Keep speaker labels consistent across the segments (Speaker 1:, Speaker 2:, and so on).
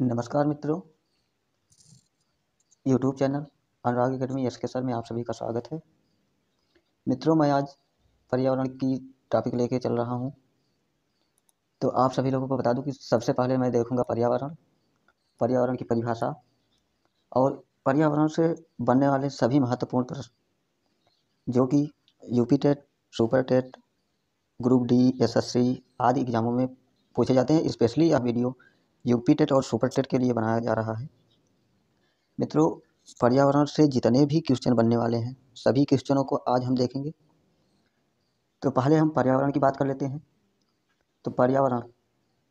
Speaker 1: नमस्कार मित्रों। YouTube channel Anurag academy S K sir में आप सभी का स्वागत है। मित्रों, मैं आज पर्यावरण की टॉपिक लेके चल रहा हूँ। तो आप सभी लोगों को बता दूँ कि सबसे पहले मैं देखूँगा पर्यावरण पर्यावरण की परिभाषा और पर्यावरण से बनने वाले सभी महत्वपूर्ण प्रश्न, जो कि UP TET super TET group D SSC आदि एग्जामों में पूछे जाते हैं। स्पेशली यह वीडियो यूपी टेट और सुपर टेट के लिए बनाया जा रहा है। मित्रों, पर्यावरण से जितने भी क्वेश्चन बनने वाले हैं, सभी क्वेश्चनों को आज हम देखेंगे। तो पहले हम पर्यावरण की बात कर लेते हैं। तो पर्यावरण,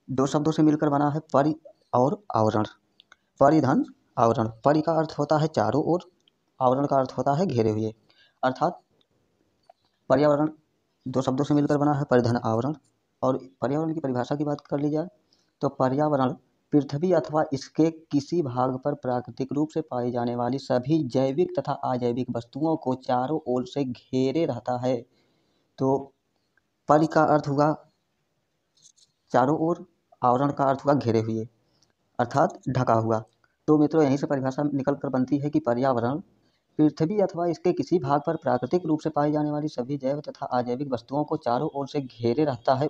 Speaker 1: दो शब्दों से मिलकर बना है परि और आवरण। परिधन, आवरण। परि का अर्थ होता है चारों ओर, आवरण का अर्थ होता है घेरे हुए। अर्थात, पर्यावरण, दो शब्दों से मिलकर बना है परिधन, आवरण। और पर्यावरण की परिभाषा की बात कर ली जाए तो पर्यावरण, पृथ्वी अथवा इसके किसी भाग पर प्राकृतिक रूप से पाई जाने वाली सभी जैविक तथा अजैविक वस्तुओं को चारों ओर से घेरे रहता है। तो परि का अर्थ हुआ, चारों ओर आवरण का अर्थ हुआ घेरे हुए, अर्थात ढका हुआ। तो मित्रों, यहीं से परिभाषा निकल कर बनती है कि पर्यावरण, पृथ्वी अथवा इसके किसी भाग पर प्राकृतिक रूप से पाई जाने वाली सभी जैव तथा अजैविक वस्तुओं को चारों ओर से घेरे रहता है।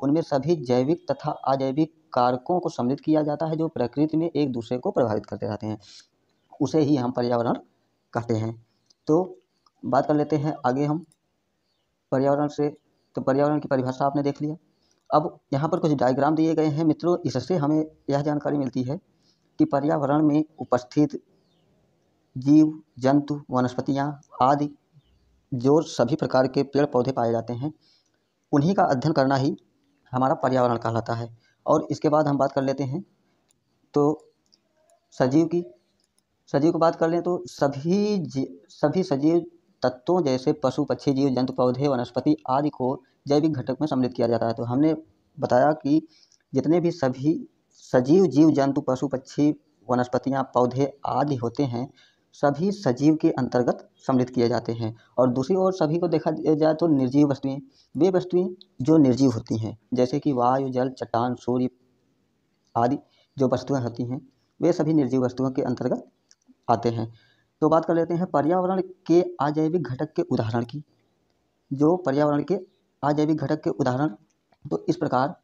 Speaker 1: उनमें सभी जैविक तथा अजैविक कारकों को सम्मिलित किया जाता है जो प्रकृति में एक दूसरे को प्रभावित करते रहते हैं। उसे ही हम पर्यावरण कहते हैं। तो बात कर लेते हैं आगे हम पर्यावरण से। तो पर्यावरण की परिभाषा आपने देख लिया। अब यहाँ पर कुछ डायग्राम दिए गए हैं। मित्रों, इससे हमें यह जानकारी मिलती है कि पर्यावरण में उपस्थित जीव, जंतु, वनस्पतियाँ आदि जो सभी प्रकार के पेड़ पौधे पाए जाते हैं, उन्हीं का अध्ययन करना ही हमारा पर्यावरण कहलाता है। और इसके बाद हम बात कर लेते हैं तो सजीव की सजीव की बात कर लें तो सभी सभी सजीव तत्वों जैसे पशु, पक्षी, जीव, जंतु, पौधे, वनस्पति आदि को जैविक घटक में सम्मिलित किया जाता है। तो हमने बताया कि जितने भी सभी सजीव, जीव, जंतु, पशु, पक्षी, वनस्पतियाँ, पौधे आदि होते हैं सभी सजीव के अंतर्गत सम्मिलित किए जाते हैं। और दूसरी ओर सभी को देखा जाए तो निर्जीव वस्तुएँ, वे वस्तुएँ जो निर्जीव होती हैं, जैसे कि वायु, जल, चट्टान, सूर्य आदि जो वस्तुएँ होती हैं, वे सभी निर्जीव वस्तुओं के अंतर्गत आते हैं। तो बात कर लेते हैं पर्यावरण के अजैविक घटक के उदाहरण की। जो पर्यावरण के अजैविक घटक के उदाहरण तो इस प्रकार,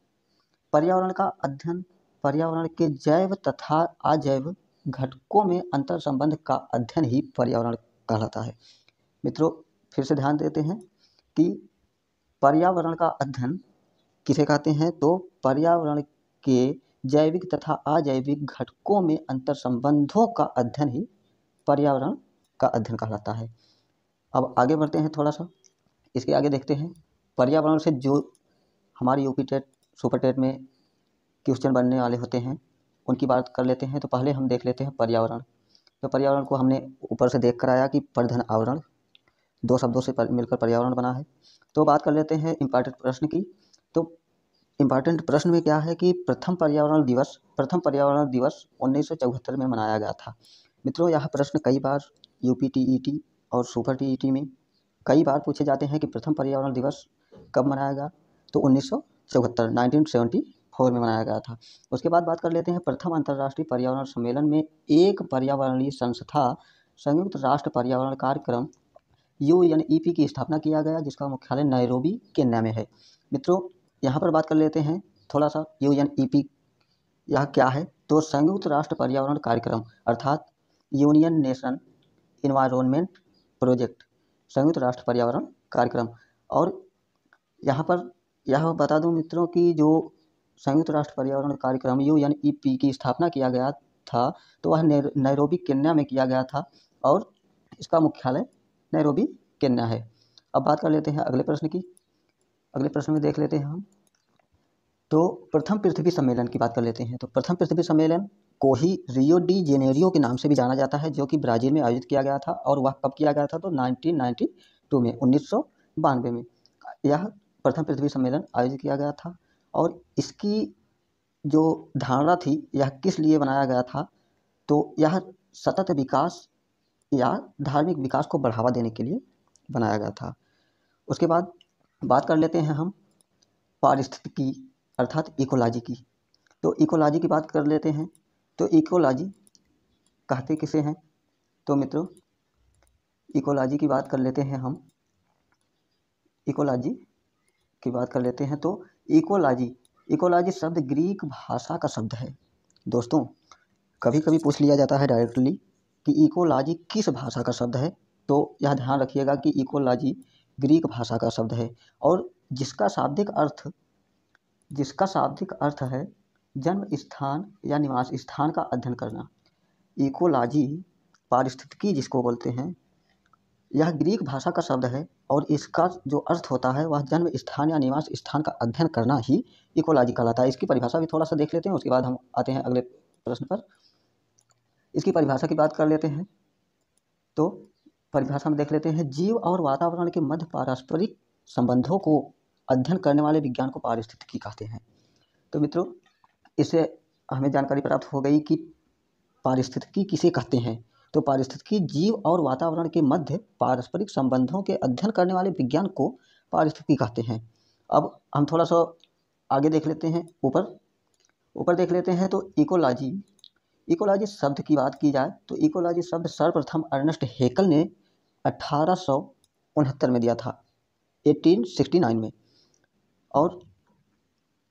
Speaker 1: पर्यावरण का अध्ययन, पर्यावरण के जैव तथा अजैव घटकों में अंतर संबंध का अध्ययन ही पर्यावरण कहलाता है। मित्रों, फिर से ध्यान देते हैं कि पर्यावरण का अध्ययन किसे कहते हैं? तो पर्यावरण के जैविक तथा अजैविक घटकों में अंतर संबंधों का अध्ययन ही पर्यावरण का अध्ययन कहलाता है। अब आगे बढ़ते हैं थोड़ा सा। इसके आगे देखते हैं। पर्यावरण से जो हमारे यूपी टेट, सुपर टेट में क्वेश्चन बनने वाले होते हैं उनकी बात कर लेते हैं तो पहले हम देख लेते हैं पर्यावरण। तो पर्यावरण को हमने ऊपर से देख कर आया कि परिधन आवरण, दो शब्दों से मिलकर पर्यावरण बना है। तो बात कर लेते हैं इंपॉर्टेंट प्रश्न की। तो इंपॉर्टेंट प्रश्न में क्या है कि प्रथम पर्यावरण दिवस, प्रथम पर्यावरण दिवस उन्नीस सौ चौहत्तर में मनाया गया था। मित्रों, यह प्रश्न कई बार यू पी और सुपर टीईटी में कई बार पूछे जाते हैं कि प्रथम पर्यावरण दिवस कब मनाया गया। तो उन्नीस सौ चौहत्तर नाइनटीन सेवेंटी फोर में मनाया गया था। उसके बाद बात कर लेते हैं प्रथम अंतर्राष्ट्रीय पर्यावरण सम्मेलन में एक पर्यावरणीय संस्था, संयुक्त राष्ट्र पर्यावरण कार्यक्रम यू एन ई पी की स्थापना किया गया, जिसका मुख्यालय नैरोबी, केन्या में है। मित्रों, यहाँ पर बात कर लेते हैं थोड़ा सा यू एन ई पी यह क्या है? तो संयुक्त राष्ट्र पर्यावरण कार्यक्रम, अर्थात यूनियन नेशन इन्वायरमेंट प्रोजेक्ट, संयुक्त राष्ट्र पर्यावरण कार्यक्रम। और यहाँ पर, यह बता दूँ मित्रों की जो संयुक्त राष्ट्र पर्यावरण कार्यक्रम, यू एन ई पी की स्थापना किया गया था तो वह नैरोबी, केन्या में किया गया था, और इसका मुख्यालय नैरोबी, केन्या है। अब बात कर लेते हैं अगले प्रश्न की। अगले प्रश्न में देख लेते हैं हम। तो प्रथम पृथ्वी सम्मेलन की बात कर लेते हैं। तो प्रथम पृथ्वी सम्मेलन को ही रियो डी जेनेरियो के नाम से भी जाना जाता है, जो कि ब्राज़ील में आयोजित किया गया था, और वह कब किया गया था? तो 1992 में, उन्नीस सौ बानवे में। यह प्रथम पृथ्वी सम्मेलन आयोजित किया गया था। और इसकी जो धारणा थी, यह किस लिए बनाया गया था तो यह सतत विकास या धार्मिक विकास को बढ़ावा देने के लिए बनाया गया था। उसके बाद बात कर लेते हैं हम पारिस्थितिकी, अर्थात इकोलॉजी की। तो इकोलॉजी की बात कर लेते हैं। तो इकोलॉजी कहते किसे हैं? तो मित्रों, इकोलॉजी की बात कर लेते हैं हम। इकोलॉजी की बात कर लेते हैं तो इकोलॉजी। इकोलॉजी शब्द ग्रीक भाषा का शब्द है। दोस्तों कभी कभी पूछ लिया जाता है डायरेक्टली कि इकोलॉजी किस भाषा का शब्द है। तो यह ध्यान रखिएगा कि इकोलॉजी ग्रीक भाषा का शब्द है और जिसका शाब्दिक अर्थ, जिसका शाब्दिक अर्थ है जन्म स्थान या निवास स्थान का अध्ययन करना। इकोलॉजी पारिस्थितिकी जिसको बोलते हैं यह ग्रीक भाषा का शब्द है और इसका जो अर्थ होता है वह जन्म स्थान या निवास स्थान का अध्ययन करना ही इकोलॉजी कहलाता है। इसकी परिभाषा भी थोड़ा सा देख लेते हैं, उसके बाद हम आते हैं अगले प्रश्न पर। इसकी परिभाषा की बात कर लेते हैं। तो परिभाषा में देख लेते हैं, जीव और वातावरण के मध्य पारस्परिक संबंधों को अध्ययन करने वाले विज्ञान को पारिस्थितिकी कहते हैं। तो मित्रों, इससे हमें जानकारी प्राप्त हो गई कि पारिस्थितिकी किसे कहते हैं। तो पारिस्थितिकी जीव और वातावरण के मध्य पारस्परिक संबंधों के अध्ययन करने वाले विज्ञान को पारिस्थितिकी कहते हैं। अब हम थोड़ा सा आगे देख लेते हैं, ऊपर ऊपर देख लेते हैं तो इकोलॉजी। इकोलॉजी शब्द की बात की जाए तो इकोलॉजी शब्द सर्वप्रथम अर्नेस्ट हेकल ने अठारह सौ उनहत्तर में दिया था 1869 में। और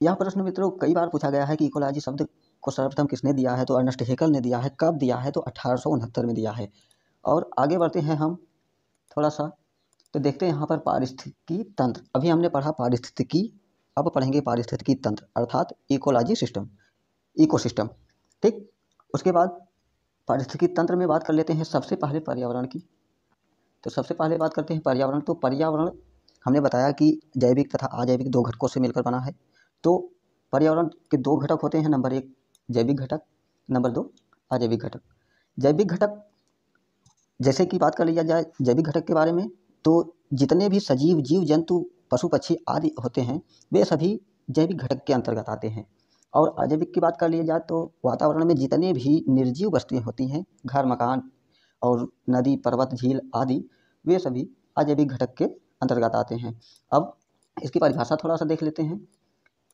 Speaker 1: यह प्रश्न मित्रों कई बार पूछा गया है कि इकोलॉजी शब्द को सर्वप्रथम किसने दिया है? तो अर्नेस्ट हेकल ने दिया है। कब दिया है? तो अठारह सौ उनहत्तर में दिया है। और आगे बढ़ते हैं हम थोड़ा सा। तो देखते हैं यहाँ पर पारिस्थितिकी तंत्र। अभी हमने पढ़ा पारिस्थितिकी। अब पढ़ेंगे पारिस्थितिकी तंत्र, अर्थात इकोलॉजी सिस्टम इकोसिस्टम ठीक? उसके बाद पारिस्थितिकी तंत्र में बात कर लेते हैं सबसे पहले पर्यावरण की। तो सबसे पहले बात करते हैं पर्यावरण। तो पर्यावरण, हमने बताया कि जैविक तथा अजैविक दो घटकों से मिलकर बना है। तो पर्यावरण के दो घटक होते हैं। नंबर एक जैविक घटक नंबर दो, अजैविक घटक। जैविक घटक, जैसे कि बात कर लिया जाए जैविक घटक के बारे में तो जितने भी सजीव जीव, जंतु, पशु, पक्षी आदि होते हैं, वे सभी जैविक घटक के अंतर्गत आते हैं। और अजैविक की बात कर लिया जाए तो वातावरण में जितने भी निर्जीव वस्तुएँ होती हैं, घर, मकान और नदी, पर्वत, झील आदि, वे सभी अजैविक घटक के अंतर्गत आते हैं। अब इसकी परिभाषा थोड़ा सा देख लेते हैं।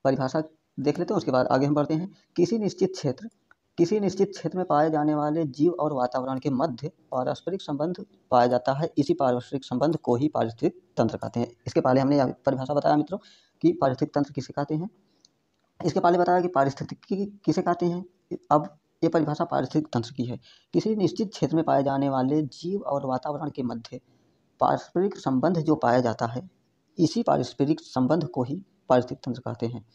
Speaker 1: परिभाषा देख लेते हैं, उसके बाद आगे हम बढ़ते हैं। किसी निश्चित क्षेत्र, किसी निश्चित क्षेत्र में पाए जाने वाले जीव और वातावरण के मध्य पारस्परिक संबंध पाया जाता है। इसी पारस्परिक संबंध को ही पारिस्थितिक तंत्र कहते हैं। इसके पहले हमने परिभाषा बताया मित्रों कि पारिस्थितिक तंत्र किसे कहते हैं। इसके पहले बताया कि पारिस्थितिकी किसे कहते हैं। अब ये परिभाषा पारिस्थितिक तंत्र की है। किसी निश्चित क्षेत्र में पाए जाने वाले जीव और वातावरण के मध्य पारस्परिक संबंध जो पाया जाता है, इसी पारस्परिक संबंध को ही पारिस्थितिक तंत्र कहते हैं।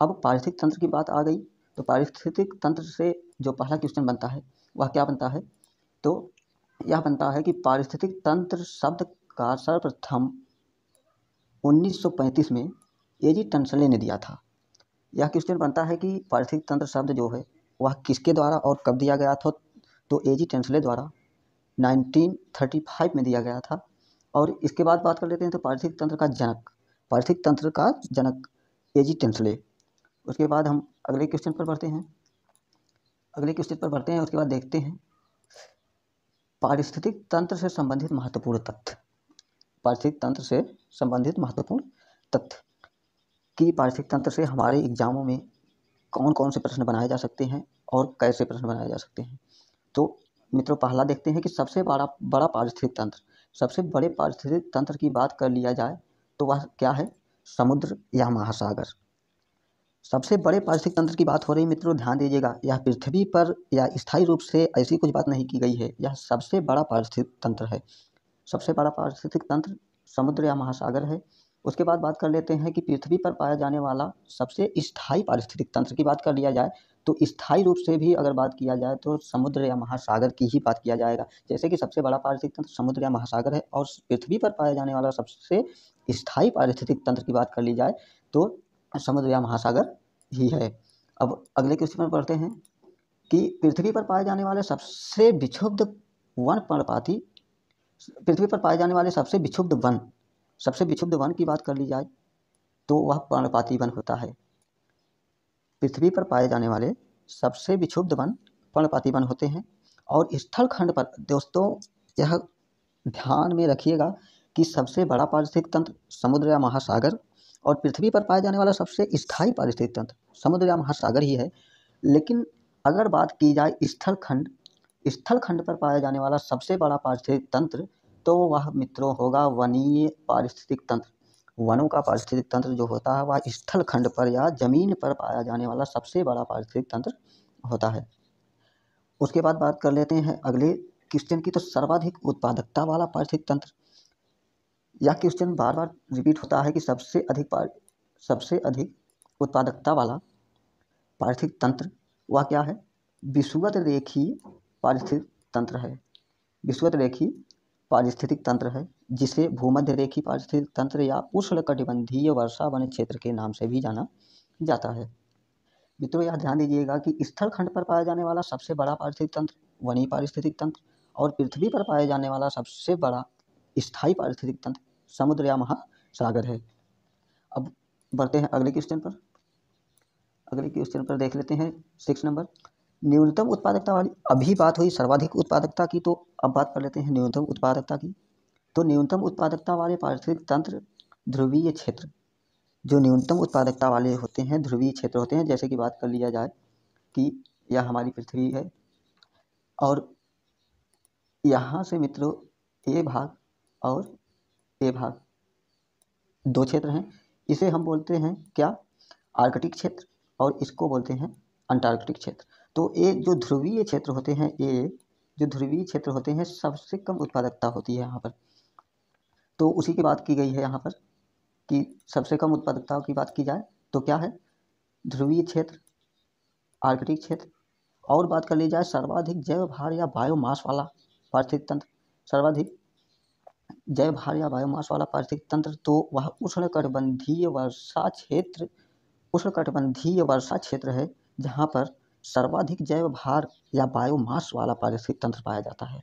Speaker 1: अब पारिस्थितिक तंत्र की बात आ गई तो पारिस्थितिक तंत्र से जो पहला क्वेश्चन बनता है, वह क्या बनता है? तो यह बनता है कि पारिस्थितिक तंत्र शब्द का सर्वप्रथम 1935 में ए जी टंसले ने दिया था। यह क्वेश्चन बनता है कि पारिस्थितिक तंत्र शब्द जो है, वह किसके द्वारा और कब दिया गया था? तो ए जी टेंसले द्वारा 1935 में दिया गया था। और इसके बाद बात कर लेते हैं तो पारिस्थितिक तंत्र का जनक, पारिस्थितिक तंत्र का जनक ए जी टेंसले उसके बाद हम अगले क्वेश्चन पर बढ़ते हैं। अगले क्वेश्चन पर बढ़ते हैं, उसके बाद देखते हैं। पारिस्थितिक तंत्र से संबंधित महत्वपूर्ण तथ्य। पारिस्थितिक तंत्र से संबंधित महत्वपूर्ण तथ्य। कि पारिस्थितिक तंत्र से हमारे एग्जामों में कौन कौन से प्रश्न बनाए जा सकते हैं और कैसे प्रश्न बनाए जा सकते हैं। तो मित्रों, पहला देखते हैं कि सबसे बड़ा बड़ा पारिस्थितिक तंत्र, सबसे बड़े पारिस्थितिक तंत्र की बात कर लिया जाए तो वह क्या है? समुद्र या महासागर। सबसे बड़े पारिस्थितिक तंत्र की बात हो रही मित्रों, ध्यान दीजिएगा, यह पृथ्वी पर या स्थायी रूप से ऐसी कुछ बात नहीं की गई है, यह सबसे बड़ा पारिस्थितिक तंत्र है। सबसे बड़ा पारिस्थितिक तंत्र समुद्र या महासागर है। उसके बाद बात कर लेते हैं कि पृथ्वी पर पाया जाने वाला सबसे स्थायी पारिस्थितिक तंत्र की बात कर लिया जाए तो स्थायी रूप से भी अगर बात किया जाए तो समुद्र या महासागर की ही बात किया जाएगा। जैसे कि सबसे बड़ा पारिस्थितिक तंत्र समुद्र या महासागर है, और पृथ्वी पर पाया जाने वाला सबसे स्थायी पारिस्थितिक तंत्र की बात कर ली जाए तो समुद्र या महासागर ही है। अब अगले क्वेश्चन पर पढ़ते हैं कि पृथ्वी पर पाए जाने वाले सबसे विक्षुब्ध वन पर्णपाती, पृथ्वी पर पाए जाने वाले सबसे विक्षुब्ध वन, सबसे विक्षुब्ध वन की बात कर ली जाए तो वह पर्णपाती वन होता है। पृथ्वी पर पाए जाने वाले सबसे विक्षुब्ध वन पर्णपाती वन होते हैं और स्थल खंड पर, दोस्तों, यह ध्यान में रखिएगा कि सबसे बड़ा पारिस्थितिक तंत्र समुद्र या महासागर और पृथ्वी पर पाया जाने वाला सबसे स्थायी पारिस्थितिक तंत्र समुद्र या महासागर ही है। लेकिन अगर बात की जाए स्थल खंड स्थल खंड पर पाया जाने वाला सबसे बड़ा पारिस्थितिक तंत्र तो वह मित्रों होगा वनीय पारिस्थितिक तंत्र। वनों का पारिस्थितिक तंत्र जो होता है, वह स्थल खंड पर या ज़मीन पर पाया जाने वाला सबसे बड़ा पारिस्थितिक तंत्र होता है। उसके बाद बात कर लेते हैं अगले। क्वेश्चन की तो सर्वाधिक उत्पादकता वाला पारिस्थितिक तंत्र यह क्वेश्चन बार बार रिपीट होता है कि सबसे अधिक सबसे अधिक उत्पादकता वाला पारिस्थितिक तंत्र वह क्या है? विषुवत रेखीय पारिस्थितिक तंत्र है। विषुवत रेखीय पारिस्थितिक तंत्र है, जिसे भूमध्य रेखी पारिस्थितिक तंत्र या उष्णकटिबंधीय वर्षा वन क्षेत्र के नाम से भी जाना जाता है। मित्रों, यह ध्यान दीजिएगा कि स्थल खंड पर पाया जाने वाला सबसे बड़ा पारिस्थितिक तंत्र वनी पारिस्थितिक तंत्र और पृथ्वी पर पाया जाने वाला सबसे बड़ा स्थायी पारिस्थितिक तंत्र समुद्र या महासागर है। अब बढ़ते हैं अगले क्वेश्चन पर। अगले क्वेश्चन पर देख लेते हैं सिक्स नंबर न्यूनतम उत्पादकता वाली, अभी बात हुई सर्वाधिक उत्पादकता की तो अब बात कर लेते हैं न्यूनतम उत्पादकता की। तो न्यूनतम उत्पादकता वाले पारिस्थितिक तंत्र, ध्रुवीय क्षेत्र। जो न्यूनतम उत्पादकता वाले होते हैं, ध्रुवीय क्षेत्र होते हैं, जैसे कि बात कर लिया जाए कि यह हमारी पृथ्वी है। और यहाँ से मित्रों, ए भाग और ए भाग। दो क्षेत्र हैं। इसे हम बोलते हैं क्या? आर्कटिक क्षेत्र और इसको बोलते हैं अंटार्कटिक क्षेत्र। तो ये जो ध्रुवीय क्षेत्र होते हैं ये जो ध्रुवीय क्षेत्र होते हैं, सबसे कम उत्पादकता होती है यहाँ पर। तो उसी की बात की गई है यहाँ पर कि सबसे कम उत्पादकता की बात की जाए तो क्या है? ध्रुवीय क्षेत्र, आर्कटिक क्षेत्र। और बात कर ली जाए सर्वाधिक जैव भार या बायोमास वाला पार्थिक तंत्र। सर्वाधिक जैव भार या बायोमास वाला पारिस्थितिक तंत्र तो वह उष्णकटिबंधीय वर्षा क्षेत्र, उष्णकटिबंधीय वर्षा क्षेत्र है, जहाँ पर सर्वाधिक जैव भार या बायोमास वाला पारिस्थितिक तंत्र पाया जाता है।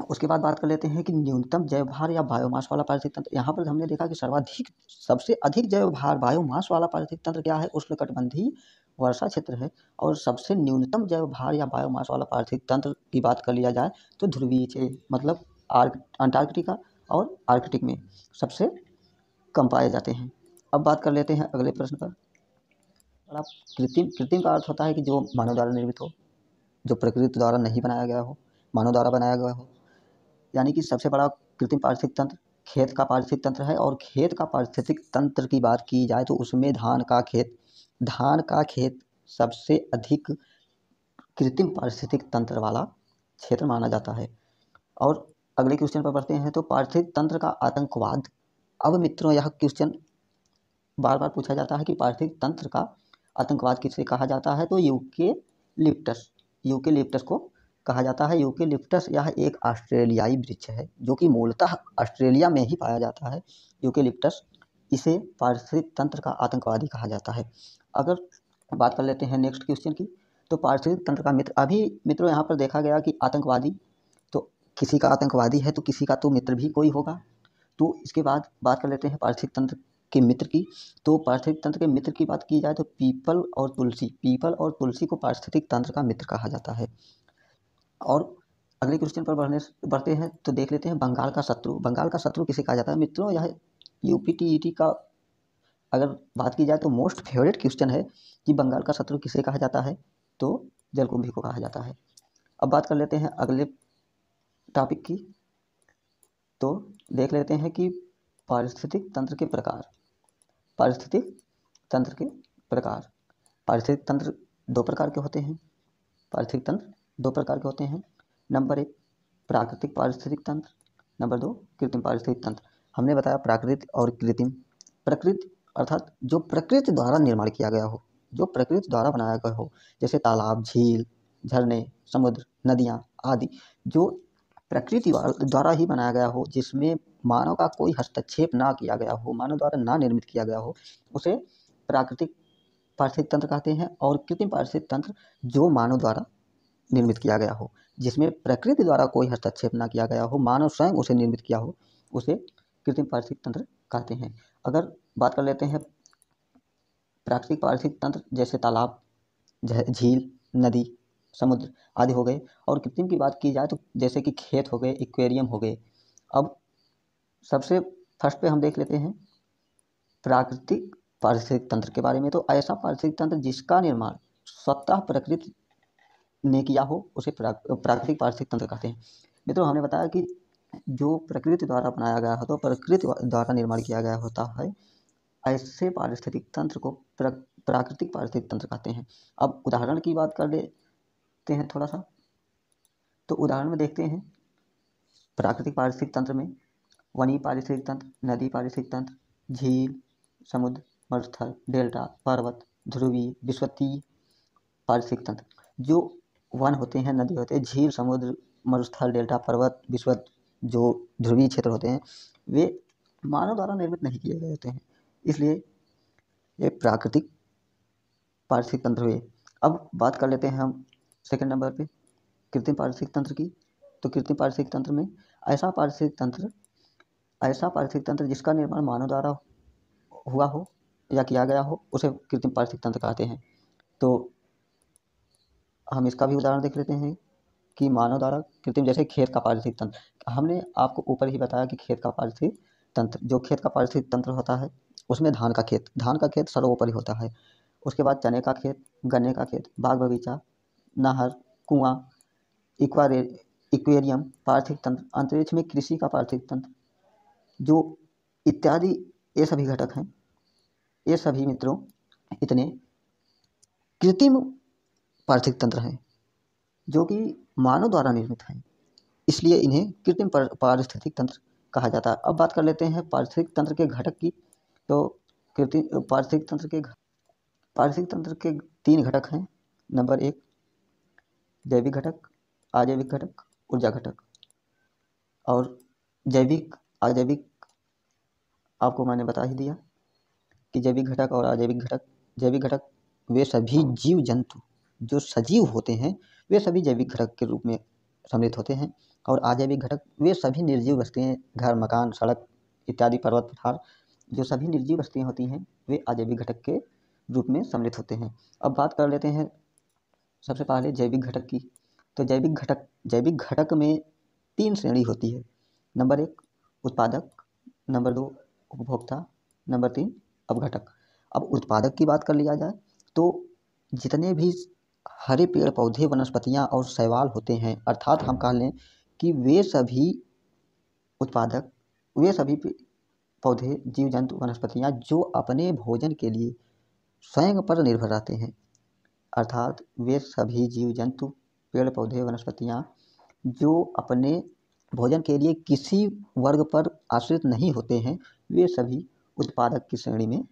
Speaker 1: उसके बाद बात कर लेते हैं कि न्यूनतम जैव भार या बायोमास वाला पारिस्थितिक तंत्र। यहाँ पर हमने देखा कि सर्वाधिक, सबसे अधिक जैव भार बायोमास वाला पारिस्थितिक तंत्र क्या है? उष्णकटिबंधीय वर्षा क्षेत्र है, और सबसे न्यूनतम जैव भार या बायोमास वाला पारिस्थितिक तंत्र की बात कर लिया जाए तो ध्रुवीय मतलब आर्क अंटार्कटिका और आर्कटिक में सबसे कम पाए जाते हैं। अब बात कर लेते हैं अगले प्रश्न पर। बड़ा कृत्रिम कृत्रिम का अर्थ होता है कि जो मानव द्वारा निर्मित हो, जो प्रकृति द्वारा नहीं बनाया गया हो, मानव द्वारा बनाया गया हो। यानी कि सबसे बड़ा कृत्रिम पारिस्थितिक तंत्र, खेत का पारिस्थितिक तंत्र है और खेत का पारिस्थितिक तंत्र की बात की जाए तो उसमें धान का खेत, धान का खेत सबसे अधिक कृत्रिम पारिस्थितिक तंत्र वाला क्षेत्र माना जाता है। और अगले क्वेश्चन पर पढ़ते हैं तो पार्थिव तंत्र का आतंकवाद। अब मित्रों, यह क्वेश्चन बार बार पूछा जाता है कि पार्थिव तंत्र का आतंकवाद किसे कहा जाता है? तो यूके लिप्टस यूके लिप्टस को कहा जाता है। यूके लिप्टस यह एक ऑस्ट्रेलियाई वृक्ष है, जो कि मूलतः ऑस्ट्रेलिया में ही पाया जाता है। यूके लिप्टस इसे पार्थिव तंत्र का आतंकवादी कहा जाता है। अगर बात कर लेते हैं नेक्स्ट क्वेश्चन की तो पार्थिव तंत्र का मित्र, अभी मित्रों, यहाँ पर देखा गया कि आतंकवादी किसी का आतंकवादी है तो किसी का तो मित्र भी कोई होगा। तो इसके बाद बात कर लेते हैं पार्थिव तंत्र के मित्र की। तो पार्थिव तंत्र के मित्र की बात की जाए तो पीपल और तुलसी, पीपल और तुलसी को पारिस्थितिक तंत्र का मित्र कहा जाता है। और अगले क्वेश्चन पर बढ़ने बढ़ते हैं तो देख लेते हैं बंगाल का शत्रु। बंगाल का शत्रु किसे कहा जाता है? मित्रों, यह यू पी का अगर बात की जाए तो मोस्ट फेवरेट क्वेश्चन है कि बंगाल का शत्रु किसे कहा जाता है? तो जलकुंभी को कहा जाता है। अब बात कर लेते हैं अगले टॉपिक की तो देख लेते हैं कि पारिस्थितिक तंत्र के प्रकार। पारिस्थितिक तंत्र के प्रकार। पारिस्थितिक तंत्र दो प्रकार के होते हैं। पारिस्थितिक तंत्र दो प्रकार के होते हैं। नंबर एक, प्राकृतिक पारिस्थितिक तंत्र। नंबर दो, कृत्रिम पारिस्थितिक तंत्र। हमने बताया प्राकृतिक और कृत्रिम। प्रकृति, अर्थात जो प्रकृति द्वारा निर्माण किया गया हो, जो प्रकृति द्वारा बनाया गया हो, जैसे तालाब, झील, झरने, समुद्र, नदियाँ आदि, जो प्रकृति द्वारा ही बनाया गया हो, जिसमें मानव का कोई हस्तक्षेप ना किया गया हो, मानव द्वारा ना निर्मित किया गया हो, उसे प्राकृतिक पारिस्थितिक तंत्र कहते हैं और कृत्रिम पारिस्थितिक तंत्र जो मानव द्वारा निर्मित किया गया हो, जिसमें प्रकृति द्वारा कोई हस्तक्षेप ना किया गया हो, मानव स्वयं उसे निर्मित किया हो, उसे कृत्रिम पारिस्थितिक तंत्र कहते हैं। अगर बात कर लेते हैं, प्राकृतिक पारिस्थितिक तंत्र जैसे तालाब झील, नदी समुद्र आदि हो गए। और कृत्रिम की बात की जाए तो जैसे कि खेत हो गए, एक्वेरियम हो गए। अब सबसे फ़र्स्ट पे हम देख लेते हैं प्राकृतिक पारिस्थितिक तंत्र के बारे में। तो ऐसा पारिस्थितिक तंत्र जिसका निर्माण स्वतः प्रकृति ने किया हो, उसे प्राकृतिक पारिस्थितिक तंत्र कहते हैं। मित्रों, हमने बताया कि जो प्रकृति द्वारा बनाया गया हो तो प्रकृति द्वारा निर्माण किया गया होता है, ऐसे पारिस्थितिक तंत्र को प्राकृतिक पारिस्थितिक तंत्र कहते हैं। अब उदाहरण की बात कर लेते हैं थोड़ा सा। तो उदाहरण में देखते हैं। प्राकृतिक पारिस्थितिक तंत्र में वनी पारिस्थितिक तंत्र, नदी पारिस्थितिक तंत्र, झील, समुद्र, मरुस्थल, डेल्टा, पर्वत, ध्रुवीय, विश्वतीय पारिस्थितिक तंत्र। जो वन होते हैं, नदी होते हैं, झील, समुद्र, मरुस्थल, डेल्टा, पर्वत, विश्वत जो ध्रुवीय क्षेत्र होते हैं, वे मानव द्वारा निर्मित नहीं किए गए होते हैं। इसलिए ये प्राकृतिक पारिस्थितिक तंत्र हुए। अब बात कर लेते हैं हम सेकंड नंबर पे कृत्रिम पारिस्थितिक तंत्र की। तो कृत्रिम पारिस्थितिक तंत्र में ऐसा पारिस्थितिक तंत्र, ऐसा पारिस्थितिक तंत्र जिसका निर्माण मानव द्वारा हुआ हो या किया गया हो, उसे कृत्रिम पारिस्थितिक तंत्र कहते हैं। तो हम इसका भी उदाहरण देख लेते हैं कि मानव द्वारा कृत्रिम जैसे खेत का पारिस्थितिक तंत्र। हमने आपको ऊपर ही बताया कि खेत का पारिस्थितिक तंत्र, जो खेत का पारिस्थितिक तंत्र होता है, उसमें धान का खेत, धान का खेत सर्वोपरि होता है। उसके बाद चने का खेत, गन्ने का खेत, बाग बगीचा नहर, कुआँ, इक्वारे, इक्वेरियम, पार्थिव तंत्र, अंतरिक्ष में कृषि का पार्थिव तंत्र, जो इत्यादि, ये सभी घटक हैं। ये सभी मित्रों, इतने कृत्रिम पार्थिव तंत्र हैं, जो कि मानव द्वारा निर्मित हैं। इसलिए इन्हें कृत्रिम पारिस्थितिक तंत्र कहा जाता है। अब बात कर लेते हैं पारिस्थितिक तंत्र के घटक की तो कृत्रिम पारिस्थितिक तंत्र के पारिस्थितिक तंत्र के तीन घटक हैं। नंबर एक जैविक घटक, अजैविक घटक, ऊर्जा घटक। और जैविक, अजैविक आपको मैंने बता ही दिया कि जैविक घटक और अजैविक घटक, जैविक घटक वे सभी जीव जंतु जो सजीव होते हैं, वे सभी जैविक घटक के रूप में सम्मिलित होते हैं। और अजैविक घटक वे सभी निर्जीव वस्तुएँ, घर, मकान, सड़क इत्यादि पर्वत, पठार, जो सभी निर्जीव वस्तुएँ होती हैं, वे अजैविक घटक के रूप में सम्मिलित होते हैं। अब बात कर लेते हैं सबसे पहले जैविक घटक की। तो जैविक घटक जैविक घटक में तीन श्रेणी होती है। नंबर एक, उत्पादक। नंबर दो, उपभोक्ता। नंबर तीन, अपघटक। अब उत्पादक की बात कर लिया जाए तो जितने भी हरे पेड़ पौधे, वनस्पतियाँ और शैवाल होते हैं, अर्थात हम कह लें कि वे सभी उत्पादक, वे सभी पौधे जीव जंतु वनस्पतियाँ जो अपने भोजन के लिए स्वयं पर निर्भर रहते हैं अर्थात वे सभी जीव जंतु पेड़ पौधे वनस्पतियाँ, जो अपने भोजन के लिए किसी वर्ग पर आश्रित नहीं होते हैं, वे सभी उत्पादक की श्रेणी में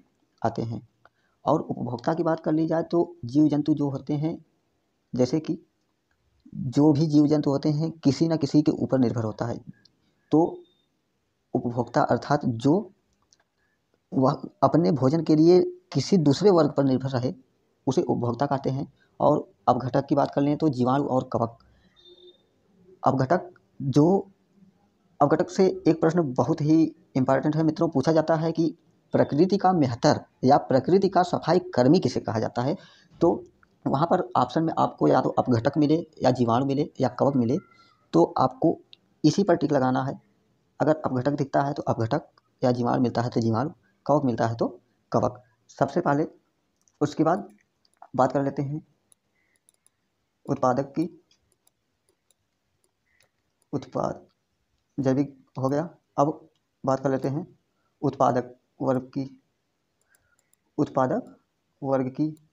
Speaker 1: आते हैं। और उपभोक्ता की बात कर ली जाए तो जीव जंतु जो होते हैं, जैसे कि जो भी जीव जंतु होते हैं, किसी न किसी के ऊपर निर्भर होता है। तो उपभोक्ता अर्थात जो वह अपने भोजन के लिए किसी दूसरे वर्ग पर निर्भर रहे उसे उपभोक्ता कहते हैं। और अपघटक की बात कर लें तो जीवाणु और कवक। अपघटक जो अपघटक से एक प्रश्न बहुत ही इंपॉर्टेंट है। मित्रों, पूछा जाता है कि प्रकृति का मेहतर या प्रकृति का सफ़ाई कर्मी किसे कहा जाता है? तो वहाँ पर ऑप्शन में आपको या तो अपघटक मिले या जीवाणु मिले या कवक मिले तो आपको इसी पर टिक लगाना है। अगर अपघटक दिखता है तो अपघटक या जीवाणु मिलता है तो जीवाणु, कवक मिलता है तो कवक। सबसे पहले, उसके बाद बात कर लेते हैं। उत्पादक की। उत्पाद जैविक हो गया। अब बात कर लेते हैं उत्पादक वर्ग की। उत्पादक वर्ग की।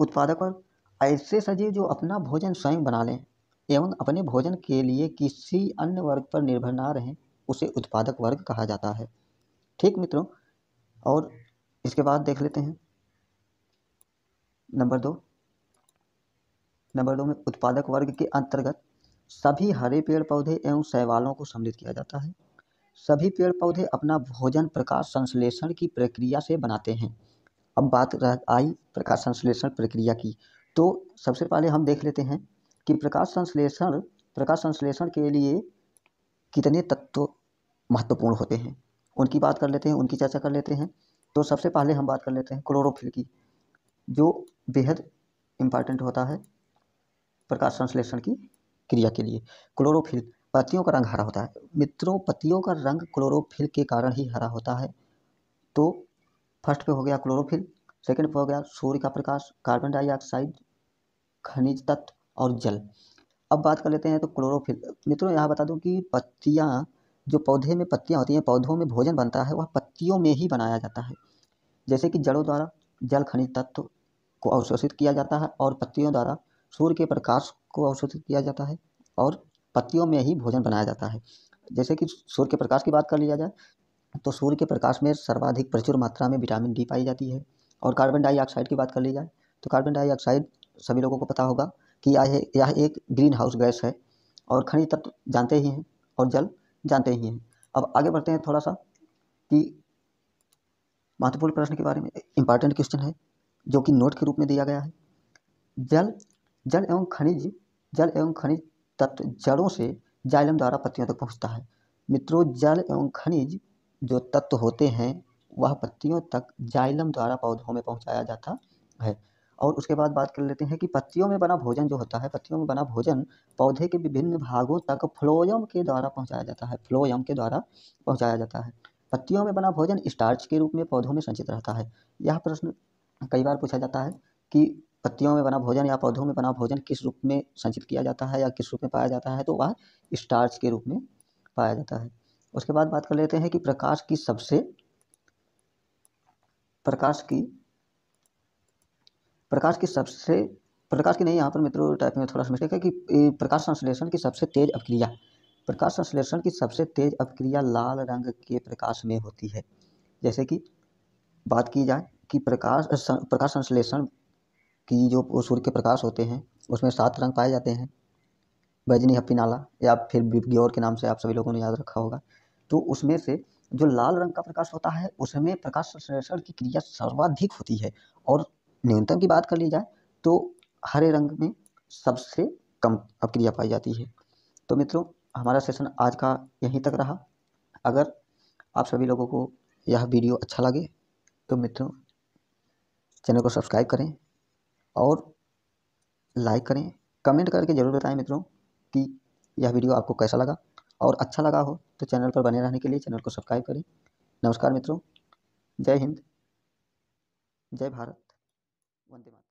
Speaker 1: उत्पादक वर्ग, ऐसे सजीव जो अपना भोजन स्वयं बना लें एवं अपने भोजन के लिए किसी अन्य वर्ग पर निर्भर ना रहें, उसे उत्पादक वर्ग कहा जाता है। ठीक मित्रों, और इसके बाद देख लेते हैं। नंबर दो। नंबर दो में उत्पादक वर्ग के अंतर्गत सभी हरे पेड़ पौधे एवं शैवालों को सम्मिलित किया जाता है। सभी पेड़ पौधे अपना भोजन प्रकाश संश्लेषण की प्रक्रिया से बनाते हैं। अब बात रह आई प्रकाश संश्लेषण प्रक्रिया की। तो सबसे पहले हम देख लेते हैं कि प्रकाश संश्लेषण प्रकाश संश्लेषण के लिए कितने तत्व महत्वपूर्ण होते हैं। उनकी बात कर लेते हैं, उनकी चर्चा कर लेते हैं। तो सबसे पहले हम बात कर लेते हैं क्लोरोफिल की। जो बेहद इंपॉर्टेंट होता है प्रकाश संश्लेषण की क्रिया के लिए। क्लोरोफिल पत्तियों का रंग हरा होता है। मित्रों, पत्तियों का रंग क्लोरोफिल के कारण ही हरा होता है। तो फ़र्स्ट पे हो गया क्लोरोफिल सेकंड पे हो गया सूर्य का प्रकाश कार्बन डाइऑक्साइड खनिज तत्व और जल। अब बात कर लेते हैं तो क्लोरोफिल मित्रों, यहाँ बता दूँ कि पत्तियाँ, जो पौधे में पत्तियाँ होती हैं, पौधों में भोजन बनता है, वह पत्तियों में ही बनाया जाता है। जैसे कि जड़ों द्वारा जल, खनिज तत्व को अवशोषित किया जाता है और पत्तियों द्वारा सूर्य के प्रकाश को अवशोषित किया जाता है और पत्तियों में ही भोजन बनाया जाता है। जैसे कि सूर्य के प्रकाश की बात कर लिया जाए तो सूर्य के प्रकाश में सर्वाधिक प्रचुर मात्रा में विटामिन डी पाई जाती है। और कार्बन डाइऑक्साइड की बात कर ली जाए तो कार्बन डाइऑक्साइड सभी लोगों को पता होगा कि यह यह एक ग्रीन हाउस गैस है और खनिज तत्व जानते ही हैं और जल जानते ही हैं। अब आगे बढ़ते हैं थोड़ा सा कि महत्वपूर्ण प्रश्न के बारे में इंपॉर्टेंट क्वेश्चन है। जो कि नोट के रूप में दिया गया है। जल जल एवं खनिज, जल एवं खनिज तत्व जड़ों से जाइलम द्वारा पत्तियों तक पहुँचता है। मित्रों, जल एवं खनिज जो तत्व होते हैं, वह पत्तियों तक जाइलम द्वारा पौधों में पहुँचाया जाता है। और उसके बाद बात कर लेते हैं कि पत्तियों में बना भोजन जो होता है, पत्तियों में बना भोजन पौधे के विभिन्न भागों तक फ्लोयम के द्वारा पहुँचाया जाता है, फ्लोयम के द्वारा पहुँचाया जाता है। पत्तियों में बना भोजन स्टार्च के रूप में पौधों में संचित रहता है। यह प्रश्न कई बार पूछा जाता है कि पत्तियों में बना भोजन या पौधों में बना भोजन किस रूप में संचित किया जाता है या किस रूप में पाया जाता है तो वह स्टार्च के रूप में पाया जाता है। उसके बाद बात कर लेते हैं कि प्रकाश की सबसे, प्रकाश की प्रकाश की सबसे, प्रकाश की नहीं, यहाँ पर मित्रों टाइप में थोड़ा सा मिस्टेक है कि प्रकाश संश्लेषण की सबसे तेज अपक्रिया प्रकाश संश्लेषण की सबसे तेज अपक्रिया लाल रंग के प्रकाश में होती है। जैसे कि बात की जाए कि प्रकाश प्रकाश संश्लेषण की जो सूर्य के प्रकाश होते हैं, उसमें सात रंग पाए जाते हैं। बैजनी हप्पी नाला, या फिर बिग्योर के नाम से आप सभी लोगों ने याद रखा होगा। तो उसमें से जो लाल रंग का प्रकाश होता है, उसमें प्रकाश संश्लेषण की क्रिया सर्वाधिक होती है। और न्यूनतम की बात कर ली जाए तो हरे रंग में सबसे कम अक्रिया पाई जाती है। तो मित्रों, हमारा सेशन आज का यहीं तक रहा। अगर आप सभी लोगों को यह वीडियो अच्छा लगे तो मित्रों चैनल को सब्सक्राइब करें और लाइक करें। कमेंट करके ज़रूर बताएँ मित्रों कि यह वीडियो आपको कैसा लगा। और अच्छा लगा हो तो चैनल पर बने रहने के लिए चैनल को सब्सक्राइब करें। नमस्कार मित्रों। जय हिंद। जय भारत। वंदे मातरम।